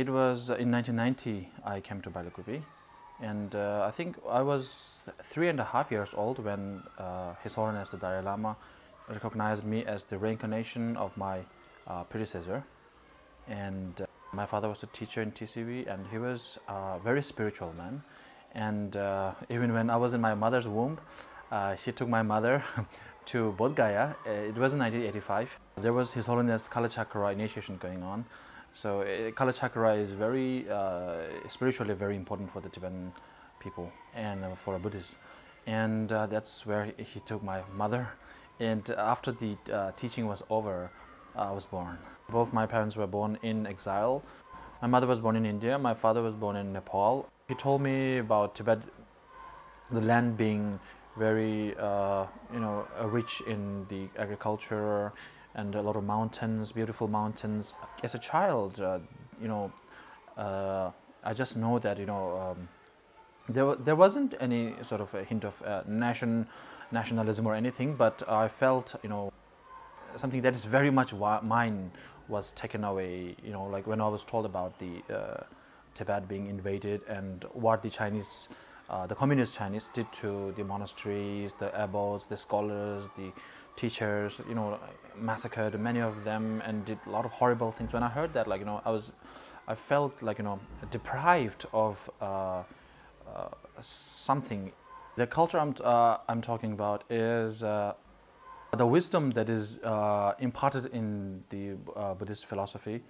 It was in 1990 I came to Bylakuppe, and uh, I think I was three and a half years old when uh, His Holiness the Dalai Lama recognized me as the reincarnation of my uh, predecessor. And uh, my father was a teacher in TCV, and he was a very spiritual man. And uh, even when I was in my mother's womb, uh, he took my mother to Bodh Gaya. It was in 1985. There was His Holiness Kalachakra initiation going on. So uh, Kalachakra is very uh, spiritually very important for the Tibetan people and uh, for a Buddhist. And uh, that's where he, took my mother. And after the teaching was over, I was born. Both my parents were born in exile. My mother was born in India. My father was born in Nepal. He told me about Tibet, the land being very, uh, you know, rich in the agriculture and a lot of mountains, beautiful mountains. As a child, uh, you know, uh, I just know that you know um, there there wasn't any sort of a hint of uh, nation nationalism or anything, but I felt you know something that is very much mine was taken away. You know, like when I was told about the uh, Tibet being invaded and what the Chinese, uh, the communist Chinese did to the monasteries, the abbots, the scholars, the teachers, you know, massacred many of them and did a lot of horrible things. When I heard that, like you know, I was, I felt like you know deprived of uh, uh, something. The culture I'm, uh, I'm talking about is uh, the wisdom that is imparted in the Buddhist philosophy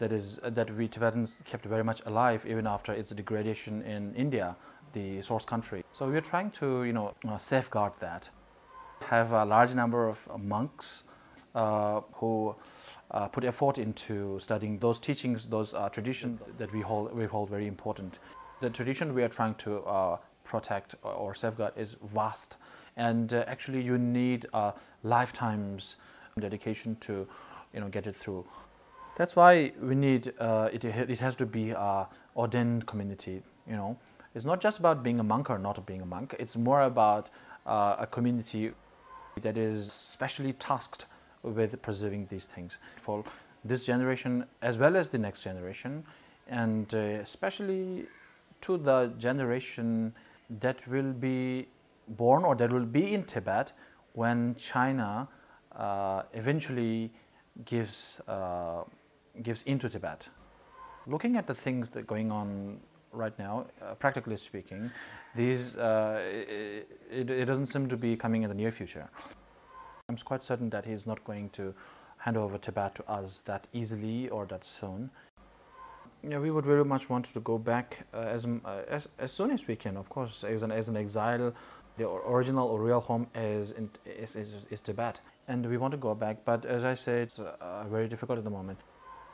that is that we Tibetans kept very much alive even after its degradation in India, the source country. So we're trying to you know uh, safeguard that. Have a large number of monks uh, who uh, put effort into studying those teachings, those uh, traditions that we hold we hold very important. The tradition we are trying to uh, protect or- safeguard is vast, and uh, actually you need uh, lifetimes dedication to you know get it through. That's why we need uh, it. It has to be a ordained community. You know, it's not just about being a monk or not being a monk. It's more about uh, a community that is specially tasked with preserving these things for this generation as well as the next generation, and uh, especially to the generation that will be born or that will be in Tibet when China uh, eventually gives uh, gives into Tibet. Looking at the things that are going on right now, uh, practically speaking, these uh, it, it doesn't seem to be coming in the near future. I'm quite certain that he's not going to hand over Tibet to us that easily or that soon. Yeah, we would very much want to go back uh, as, uh, as as soon as we can. Of course, as an as an exile, the original or real home is in is, is, is Tibet, and we want to go back. But as I said, it's uh, very difficult at the moment.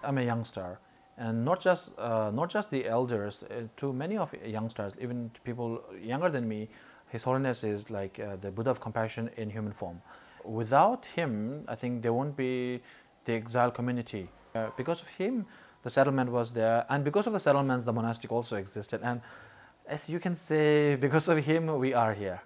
I'm a youngster, and not just uh, not just the elders. Uh, to many of youngsters, even people younger than me, His Holiness is like uh, the Buddha of compassion in human form. Without him, I think there won't be the exile community. Uh, because of him, the settlement was there, and because of the settlements, the monastic also existed. And as you can say, because of him, we are here.